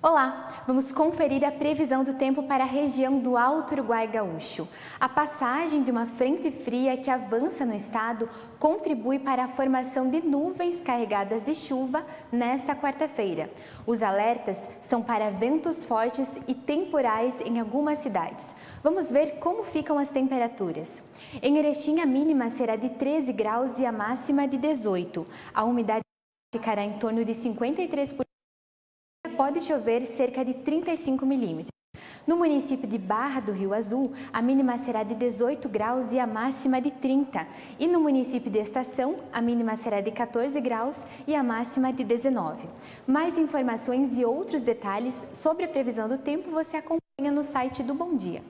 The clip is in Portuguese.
Olá, vamos conferir a previsão do tempo para a região do Alto Uruguai Gaúcho. A passagem de uma frente fria que avança no estado contribui para a formação de nuvens carregadas de chuva nesta quarta-feira. Os alertas são para ventos fortes e temporais em algumas cidades. Vamos ver como ficam as temperaturas. Em Erechim, a mínima será de 13 graus e a máxima de 18. A umidade ficará em torno de 53% pode chover cerca de 35 milímetros. No município de Barra do Rio Azul, a mínima será de 18 graus e a máxima de 30. E no município de Estação, a mínima será de 14 graus e a máxima de 19. Mais informações e outros detalhes sobre a previsão do tempo você acompanha no site do Bom Dia.